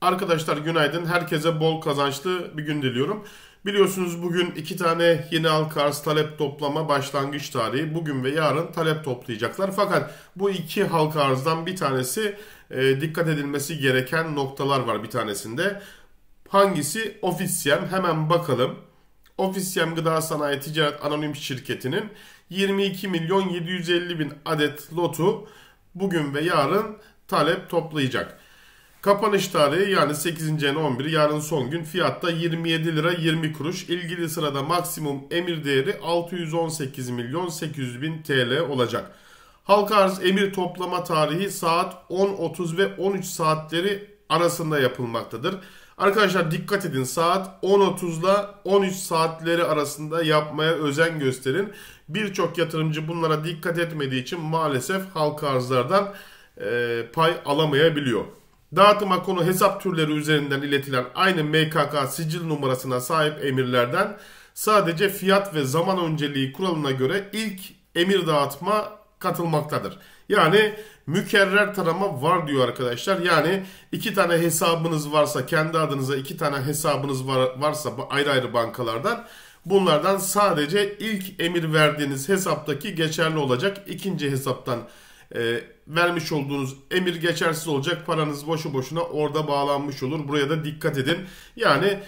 Arkadaşlar günaydın. Herkese bol kazançlı bir gün diliyorum. Biliyorsunuz bugün iki tane yeni halka talep toplama başlangıç tarihi. Bugün ve yarın talep toplayacaklar. Fakat bu iki halka arzdan bir tanesi e, dikkat edilmesi gereken noktalar var bir tanesinde. Hangisi? Ofisyem. Hemen bakalım. Ofisyem Gıda Sanayi Ticaret Anonim Şirketi'nin 22 milyon 750 bin adet lotu bugün ve yarın talep toplayacak. Kapanış tarihi yani 8. ayın 11 yarın son gün fiyatta 27 lira 20 kuruş. İlgili sırada maksimum emir değeri 618 milyon 800 bin TL olacak. Halka arz emir toplama tarihi saat 10.30 ve 13 saatleri arasında yapılmaktadır. Arkadaşlar dikkat edin saat 10.30 ile 13 saatleri arasında yapmaya özen gösterin. Birçok yatırımcı bunlara dikkat etmediği için maalesef halka arzlardan e, pay alamayabiliyor. Dağıtıma konu hesap türleri üzerinden iletilen aynı MKK sicil numarasına sahip emirlerden sadece fiyat ve zaman önceliği kuralına göre ilk emir dağıtma katılmaktadır. Yani mükerrer tarama var diyor arkadaşlar. Yani iki tane hesabınız varsa kendi adınıza iki tane hesabınız var, varsa ayrı ayrı bankalardan bunlardan sadece ilk emir verdiğiniz hesaptaki geçerli olacak. İkinci hesaptan e, vermiş olduğunuz emir geçersiz olacak. Paranız boşu boşuna orada bağlanmış olur. Buraya da dikkat edin. Yani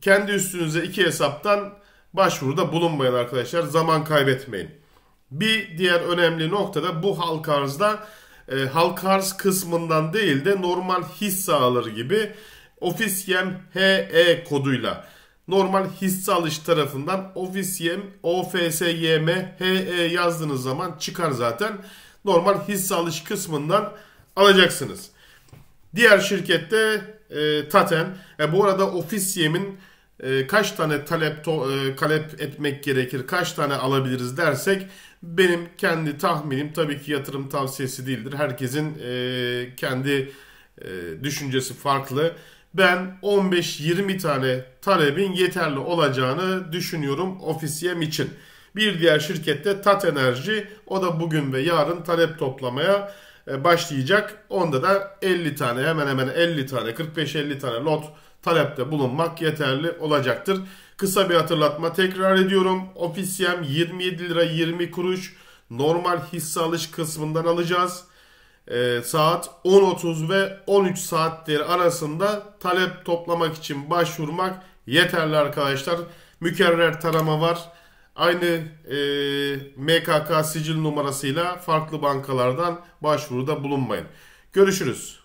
kendi üstünüze iki hesaptan başvuruda bulunmayın arkadaşlar. Zaman kaybetmeyin. Bir diğer önemli nokta da bu halka arzda e, halka arz kısmından değil de normal hisse alır gibi Ofisiyem HE koduyla normal hisse alış tarafından Ofisiyem OFSYM HE yazdığınız zaman çıkar zaten normal hisse alış kısmından alacaksınız. Diğer şirkette e, Taten. E, bu arada Ofisiyem'in e, kaç tane talep to, e, talep etmek gerekir, kaç tane alabiliriz dersek benim kendi tahminim tabii ki yatırım tavsiyesi değildir. Herkesin e, kendi e, düşüncesi farklı. Ben 15-20 tane talebin yeterli olacağını düşünüyorum Ofisiyem için. Bir diğer şirkette Tat Enerji o da bugün ve yarın talep toplamaya e, başlayacak. Onda da 50 tane hemen hemen 50 tane 45-50 tane lot talepte bulunmak yeterli olacaktır. Kısa bir hatırlatma tekrar ediyorum. Ofisiyem 27 lira 20 kuruş normal hisse alış kısmından alacağız. Ee, saat 10.30 ve 13 saatleri arasında talep toplamak için başvurmak yeterli arkadaşlar. Mükerrer tarama var. Aynı e, MKK sicil numarasıyla farklı bankalardan başvuruda bulunmayın. Görüşürüz.